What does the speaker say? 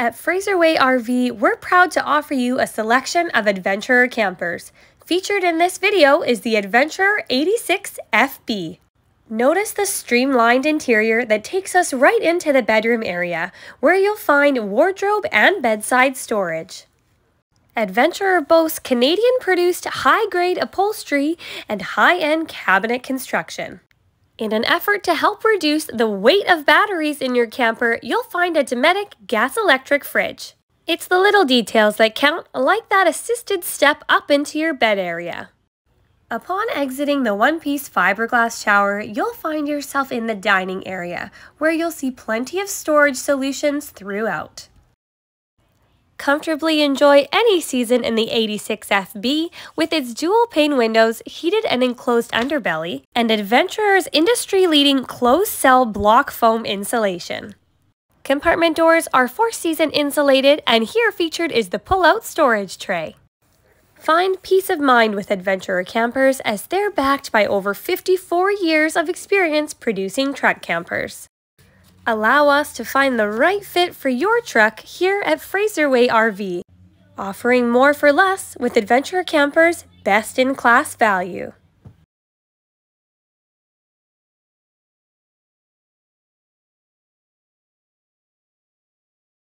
At Fraserway RV, we're proud to offer you a selection of Adventurer campers. Featured in this video is the Adventurer 86 FB. Notice the streamlined interior that takes us right into the bedroom area, where you'll find wardrobe and bedside storage. Adventurer boasts Canadian-produced high-grade upholstery and high-end cabinet construction. In an effort to help reduce the weight of batteries in your camper, you'll find a Dometic gas-electric fridge. It's the little details that count, like that assisted step up into your bed area. Upon exiting the one-piece fiberglass shower, you'll find yourself in the dining area, where you'll see plenty of storage solutions throughout. Comfortably enjoy any season in the 86FB with its dual pane windows, heated and enclosed underbelly, and Adventurer's industry-leading closed-cell block foam insulation. Compartment doors are four-season insulated, and here featured is the pull-out storage tray. Find peace of mind with Adventurer campers as they're backed by over 54 years of experience producing truck campers. Allow us to find the right fit for your truck here at Fraserway RV, offering more for less with Adventurer Campers' best-in-class value.